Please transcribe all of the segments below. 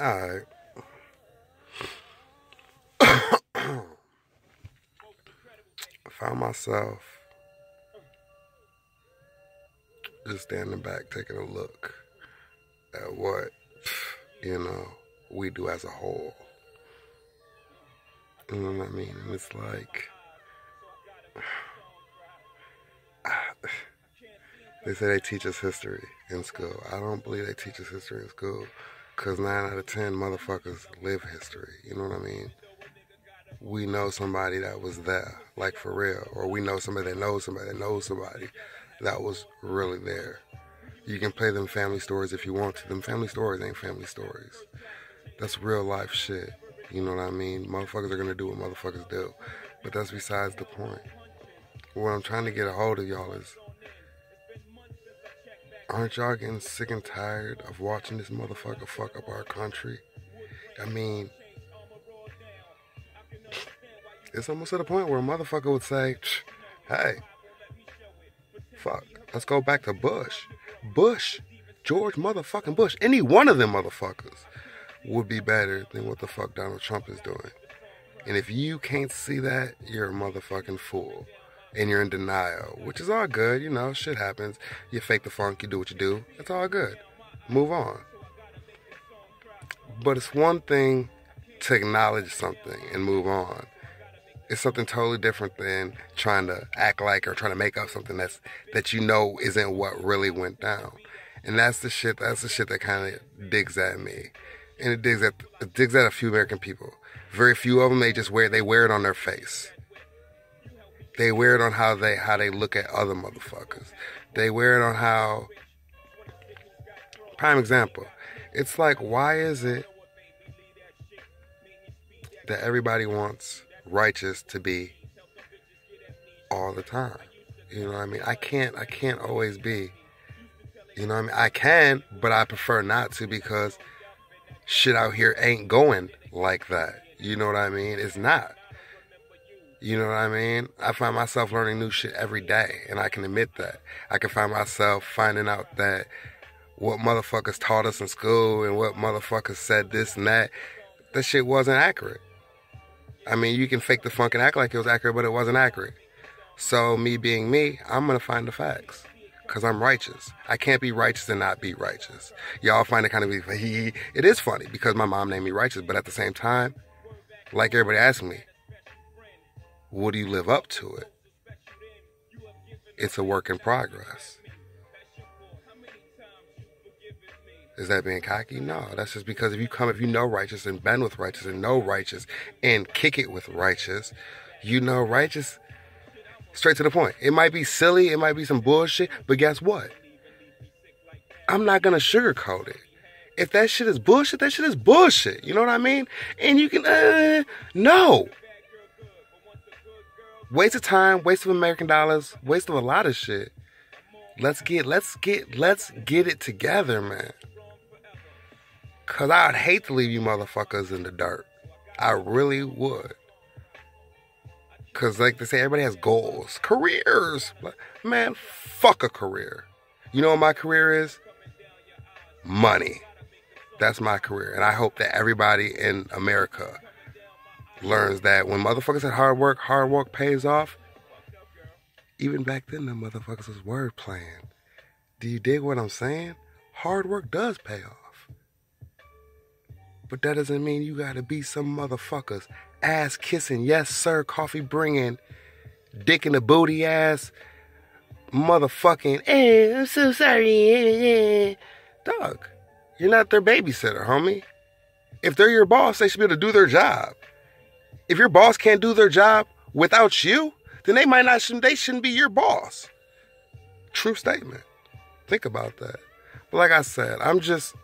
Alright. I found myself just standing back, taking a look at what, you know, we do as a whole. You know what I mean? It's like, they say they teach us history in school. I don't believe they teach us history in school because nine out of ten motherfuckers live history. You know what I mean? We know somebody that was there, like for real, or we know somebody that knows somebody that knows somebody that was really there. You can play them family stories if you want to. Them family stories ain't family stories. That's real life shit. You know what I mean? Motherfuckers are gonna do what motherfuckers do. But that's besides the point. What I'm trying to get a hold of y'all is aren't y'all getting sick and tired of watching this motherfucker fuck up our country? I mean, it's almost to the point where a motherfucker would say, hey, fuck, let's go back to Bush. Bush, George motherfucking Bush, any one of them motherfuckers would be better than what the fuck Donald Trump is doing. And if you can't see that, you're a motherfucking fool. And you're in denial, which is all good, you know, shit happens. You fake the funk, you do what you do. It's all good. Move on. But it's one thing to acknowledge something and move on. It's something totally different than trying to act like or trying to make up something that's that you know isn't what really went down. And that's the shit that's the shit that kind of digs at me and it digs at it digs at a few American people. Very few of them they just wear they wear it on their face. They wear it on how they how they look at other motherfuckers. They wear it on how prime example. It's like why is it that everybody wants righteous to be all the time? You know what I mean? I can't I can't always be. You know what I mean? I can, but I prefer not to because shit out here ain't going like that. You know what I mean? It's not. You know what I mean? I find myself learning new shit every day, and I can admit that. I can find myself finding out that what motherfuckers taught us in school and what motherfuckers said this and that, that shit wasn't accurate. I mean, you can fake the funk and act like it was accurate, but it wasn't accurate. So, me being me, I'm gonna find the facts because I'm righteous. I can't be righteous and not be righteous. Y'all find it kind of. It is funny because my mom named me Reishus, but at the same time, like everybody asks me, do you live up to it? It's a work in progress. Is that being cocky? No, that's just because if you come, if you know Reishus and bend with Reishus and know Reishus and kick it with Reishus, you know Reishus Straight to the point. It might be silly, it might be some bullshit, but guess what? I'm not gonna sugarcoat it. If that shit is bullshit, that shit is bullshit. You know what I mean? And you can, uh, no. Waste of time, waste of American dollars, waste of a lot of shit. Let's get, let's get, let's get it together, man. Cause I'd hate to leave you motherfuckers in the dirt. I really would. Cause like they say, everybody has goals, careers. Man, fuck a career. You know what my career is? Money. That's my career. And I hope that everybody in America learns that when motherfuckers had hard work, hard work pays off. Even back then, the motherfuckers was word playing. Do you dig what I'm saying? Hard work does pay off. But that doesn't mean you gotta be some motherfuckers ass kissing, yes sir, coffee bringing, dick in the booty ass, motherfucking, hey, I'm so sorry. Eh, eh. Dog, you're not their babysitter, homie. If they're your boss, they should be able to do their job. If your boss can't do their job without you, then they might not, they shouldn't be your boss. True statement. Think about that. But like I said, I'm just,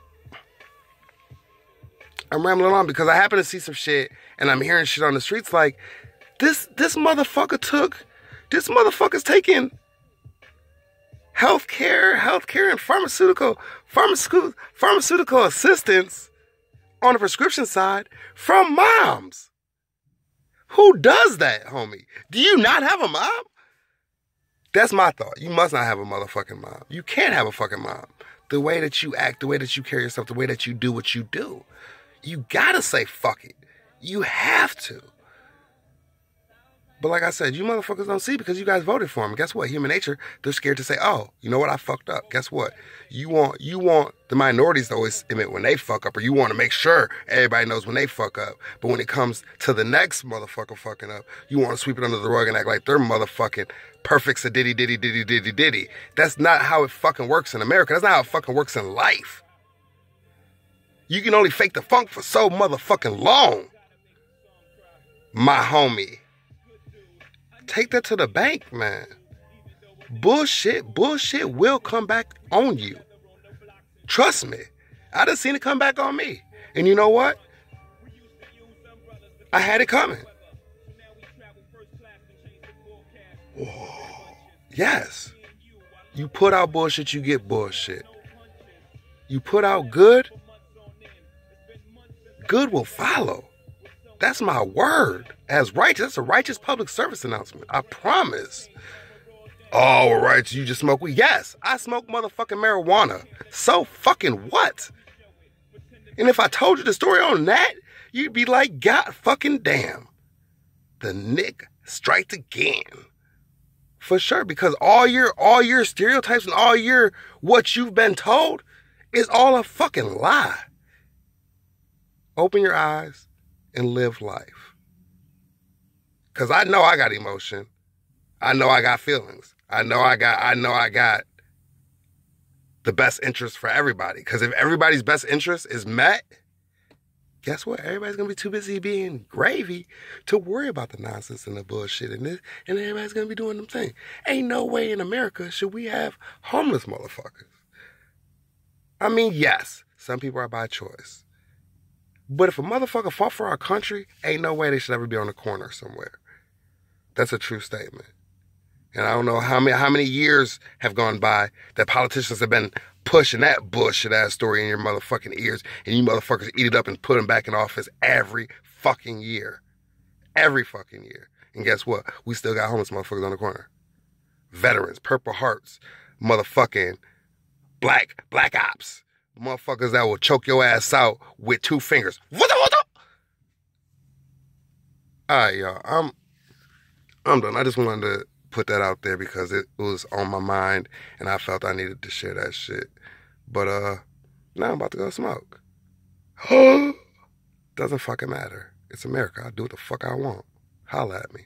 I'm rambling on because I happen to see some shit and I'm hearing shit on the streets like this this motherfucker took this motherfucker's taking healthcare, healthcare and pharmaceutical pharmaceutical pharmaceutical assistance on the prescription side from moms. Who does that, homie? Do you not have a mom? That's my thought. You must not have a motherfucking mom. You can't have a fucking mom. The way that you act, the way that you carry yourself, the way that you do what you do. You gotta say fuck it. You have to. But like I said, you motherfuckers don't see because you guys voted for him. Guess what? Human nature, they're scared to say, "Oh, you know what? I fucked up." Guess what? You want you want the minorities to always admit when they fuck up, or you want to make sure everybody knows when they fuck up. But when it comes to the next motherfucker fucking up, you want to sweep it under the rug and act like they're motherfucking perfect so diddy diddy diddy diddy diddy. That's not how it fucking works in America. That's not how it fucking works in life. You can only fake the funk for so motherfucking long. My homie. Take that to the bank, man. Bullshit, bullshit will come back on you. Trust me. I done seen it come back on me. And you know what? I had it coming. Yes. You put out bullshit, you get bullshit. You put out good, good will follow. That's my word. As Reishus, that's a righteous public service announcement. I promise. Oh, right. You just smoke weed. Yes, I smoke motherfucking marijuana. So fucking what? And if I told you the story on that, you'd be like, God fucking damn. The Nick strikes again. For sure, because all your all your stereotypes and all your what you've been told is all a fucking lie. Open your eyes and live life. Cause I know I got emotion. I know I got feelings. I know I got I know I got the best interest for everybody. Cause if everybody's best interest is met, guess what? Everybody's gonna be too busy being gravy to worry about the nonsense and the bullshit and this, and everybody's gonna be doing them thing. Ain't no way in America should we have homeless motherfuckers. I mean, yes, some people are by choice. But if a motherfucker fought for our country, ain't no way they should ever be on the corner somewhere. That's a true statement. And I don't know how many how many years have gone by that politicians have been pushing that bullshit ass story in your motherfucking ears, and you motherfuckers eat it up and put them back in office every fucking year, every fucking year. And guess what? We still got homeless motherfuckers on the corner, veterans, Purple Hearts, motherfucking black black ops, motherfuckers that will choke your ass out with two fingers. What the what the? All right, y'all. I'm I'm done. I just wanted to put that out there because it was on my mind and I felt I needed to share that shit. But uh now I'm about to go smoke. Doesn't fucking matter. It's America. I do what the fuck I want. Holla at me.